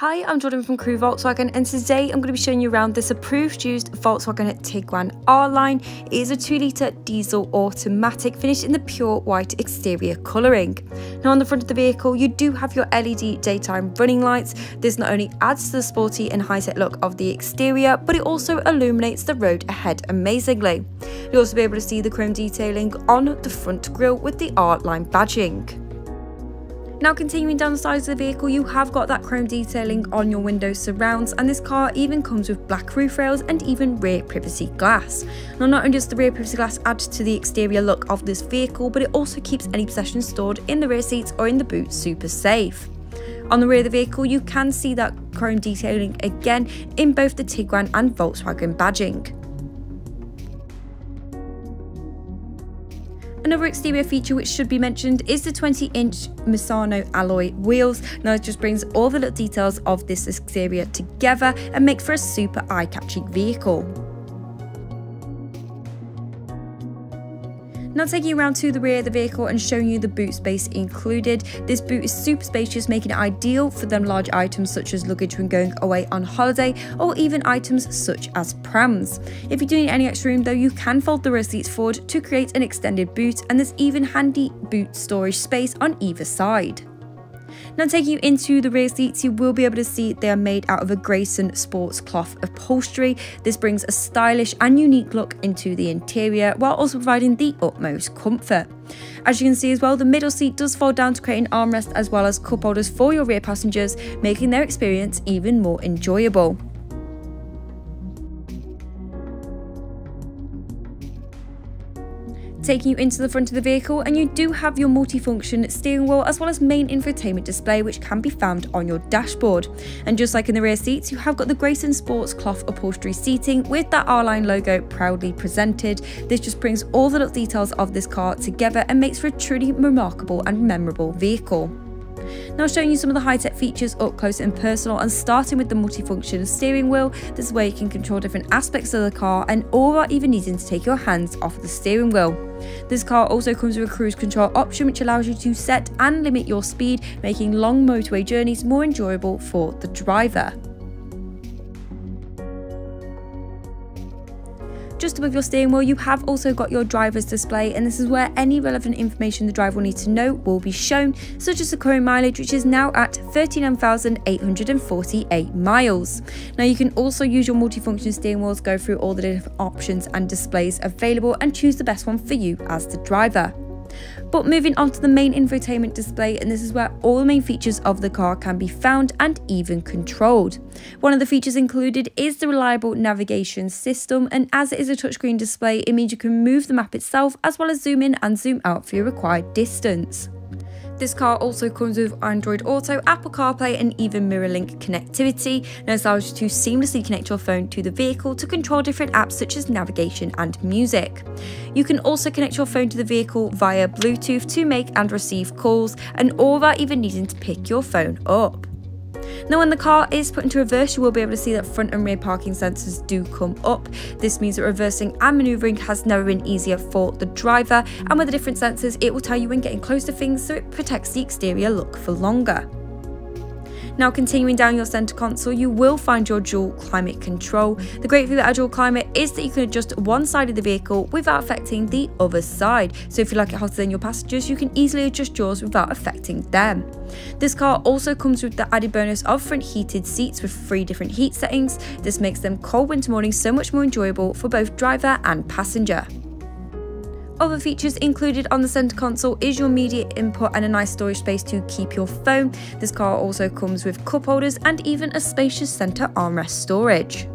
Hi, I'm Jordan from Crewe Volkswagen and today I'm going to be showing you around this approved used Volkswagen Tiguan R-Line. It is a 2 litre diesel automatic finished in the pure white exterior colouring. Now on the front of the vehicle you do have your LED daytime running lights. This not only adds to the sporty and high-tech look of the exterior but it also illuminates the road ahead amazingly. You'll also be able to see the chrome detailing on the front grille with the R-Line badging. Now continuing down the sides of the vehicle, you have got that chrome detailing on your window surrounds and this car even comes with black roof rails and even rear privacy glass. Now not only does the rear privacy glass add to the exterior look of this vehicle, but it also keeps any possessions stored in the rear seats or in the boot super safe. On the rear of the vehicle, you can see that chrome detailing again in both the Tiguan and Volkswagen badging. Another exterior feature which should be mentioned is the 20 inch Misano alloy wheels. Now it just brings all the little details of this exterior together and makes for a super eye-catching vehicle. Now taking you around to the rear of the vehicle and showing you the boot space included. This boot is super spacious, making it ideal for them large items such as luggage when going away on holiday or even items such as prams. If you do need any extra room though, you can fold the rear seats forward to create an extended boot and there's even handy boot storage space on either side. Now taking you into the rear seats, you will be able to see they are made out of a Grayson sports cloth upholstery. This brings a stylish and unique look into the interior while also providing the utmost comfort. As you can see as well, the middle seat does fold down to create an armrest as well as cup holders for your rear passengers, making their experience even more enjoyable. Taking you into the front of the vehicle and you do have your multifunction steering wheel as well as main infotainment display which can be found on your dashboard. And just like in the rear seats, you have got the Grayson Sports cloth upholstery seating with that R-Line logo proudly presented. This just brings all the little details of this car together and makes for a truly remarkable and memorable vehicle. Now showing you some of the high-tech features up close and personal and starting with the multifunction steering wheel. This is where you can control different aspects of the car and all without even needing to take your hands off the steering wheel. This car also comes with a cruise control option which allows you to set and limit your speed, making long motorway journeys more enjoyable for the driver. Just above your steering wheel, you have also got your driver's display, and this is where any relevant information the driver will need to know will be shown, such as the current mileage, which is now at 39,848 miles. Now, you can also use your multifunction steering wheels, go through all the different options and displays available, and choose the best one for you as the driver. But moving on to the main infotainment display, and this is where all the main features of the car can be found and even controlled. One of the features included is the reliable navigation system, and as it is a touchscreen display, it means you can move the map itself as well as zoom in and zoom out for your required distance. This car also comes with Android Auto, Apple CarPlay and even MirrorLink connectivity and allows you to seamlessly connect your phone to the vehicle to control different apps such as navigation and music. You can also connect your phone to the vehicle via Bluetooth to make and receive calls and all without even needing to pick your phone up. Now when the car is put into reverse, you will be able to see that front and rear parking sensors do come up. This means that reversing and manoeuvring has never been easier for the driver, and with the different sensors, it will tell you when getting close to things so it protects the exterior look for longer. Now continuing down your center console, you will find your dual climate control. The great thing about dual climate is that you can adjust one side of the vehicle without affecting the other side. So if you like it hotter than your passengers, you can easily adjust yours without affecting them. This car also comes with the added bonus of front heated seats with three different heat settings. This makes them cold winter mornings so much more enjoyable for both driver and passenger. Other features included on the center console is your media input and a nice storage space to keep your phone. This car also comes with cup holders and even a spacious center armrest storage.